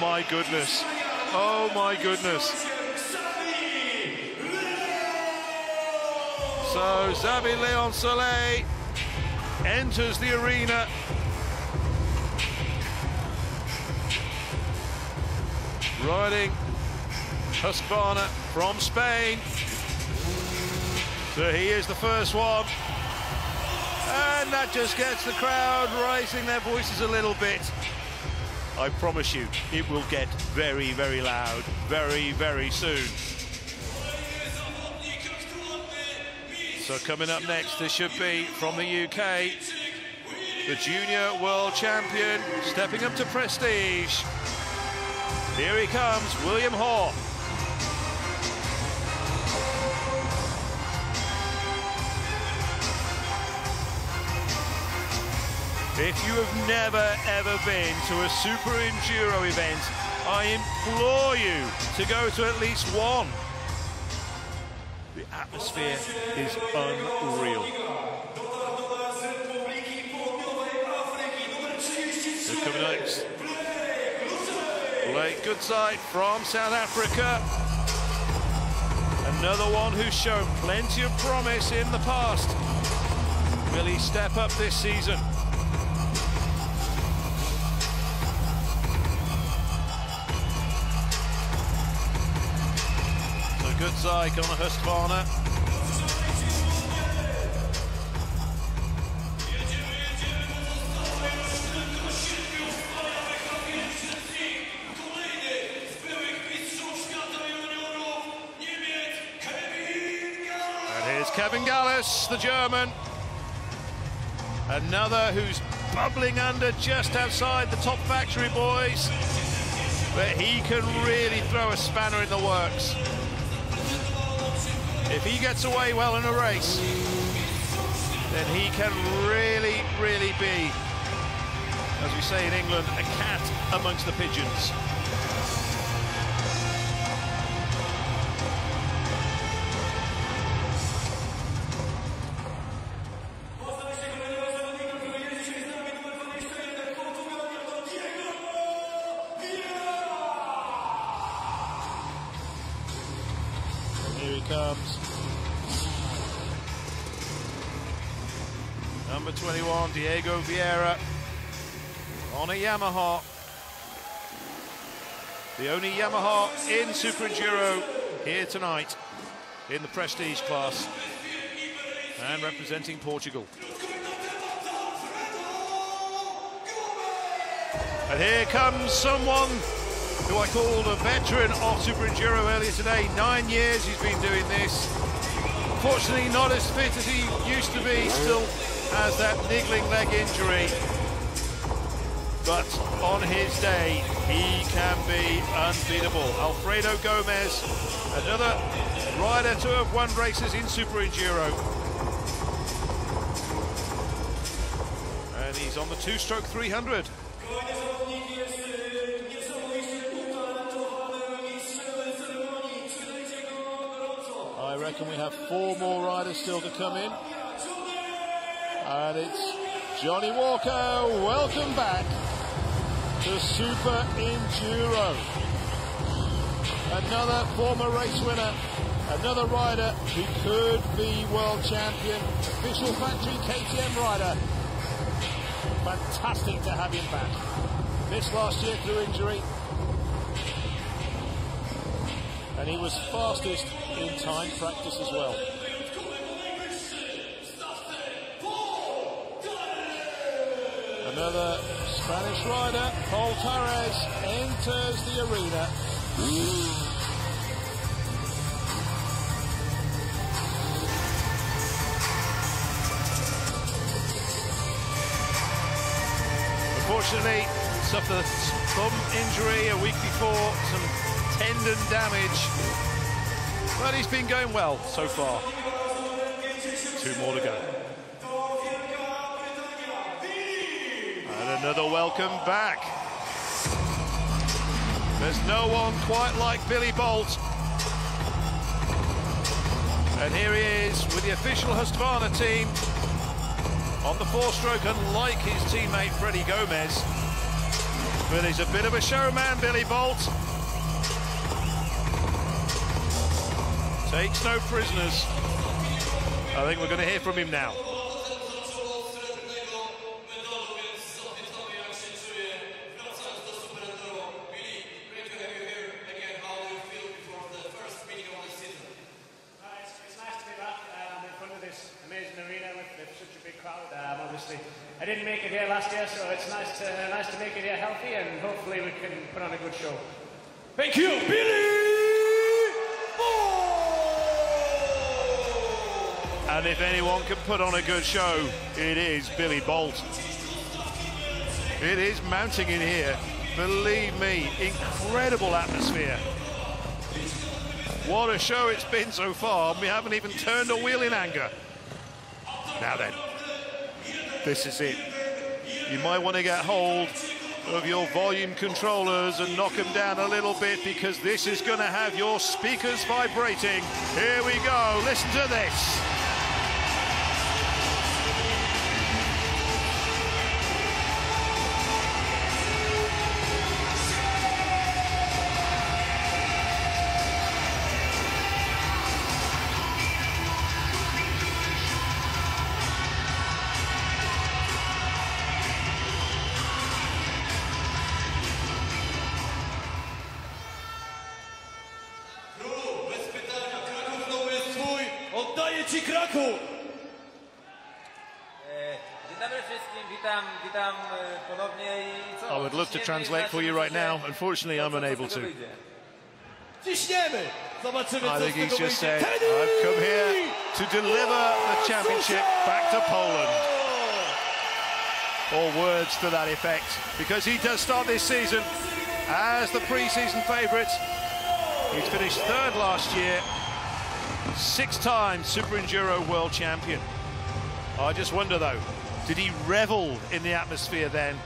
my goodness. Oh my goodness. So Xavi Leon Soleil enters the arena. Riding Husqvarna from Spain. So he is the first one. And that just gets the crowd raising their voices a little bit. I promise you, it will get very, very loud very, very soon. So coming up next, this should be from the UK, the junior world champion, stepping up to prestige. Here he comes, William Hoare. If you have never ever been to a Super Enduro event, I implore you to go to at least one. The atmosphere is unreal. So coming next, Blake Gutzeit from South Africa. Another one who's shown plenty of promise in the past. Will he step up this season? Gutzeit on a Husqvarna. And here's Kevin Gallas, the German. Another who's bubbling under just outside the top factory boys. But he can really throw a spanner in the works. If he gets away well in a race, then he can really, really be, as we say in England, a cat amongst the pigeons. Comes. Number 21, Diego Vieira on a Yamaha. The only Yamaha in Super Enduro here tonight in the Prestige class and representing Portugal. And here comes someone who I called a veteran of Super Enduro earlier today. Nine years he's been doing this. Fortunately, not as fit as he used to be, still has that niggling leg injury. But on his day, he can be unbeatable. Alfredo Gomez, another rider to have won races in Super Enduro. And he's on the two-stroke 300. I reckon we have four more riders still to come in. And it's Jonny Walker. Welcome back to Super Enduro. Another former race winner, another rider who could be world champion, official factory KTM rider. Fantastic to have him back. Missed last year through injury. And he was fastest in time practice as well. Another Spanish rider, Pol Tarrés, enters the arena. Unfortunately, suffered a thumb injury a week before, some tendon damage. But he's been going well so far. Two more to go. And another welcome back. There's no one quite like Billy Bolt. And here he is with the official Husqvarna team on the four-stroke, unlike his teammate Freddie Gomez. But he's a bit of a showman, Billy Bolt. Takes no prisoners. I think we're going to hear from him now. It's nice to be back in front of this amazing arena with such a big crowd. Obviously, I didn't make it here last year, so it's nice to uh, nice to make it here healthy, and hopefully we can put on a good show. Thank you, Billy And if anyone can put on a good show, it is Billy Bolt. It is mounting in here. Believe me, incredible atmosphere. What a show it's been so far. We haven't even turned a wheel in anger. Now then, this is it. You might want to get hold of your volume controllers and knock them down a little bit because this is going to have your speakers vibrating. Here we go. Listen to this. Ponownie i would love to translate for you right now. Unfortunately, I'm Co- co z unable to. wyjdzie? Ciśniemy! Zobaczymy, I co think z tego he's just wyjdzie. said, I've come here to deliver the championship back to Poland. Or words to that effect, because he does start this season as the pre-season favourite. He's finished third last year, six-time Super Enduro World Champion. I just wonder though, did he revel in the atmosphere then,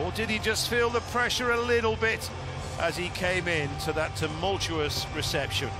or did he just feel the pressure a little bit as he came in to that tumultuous reception?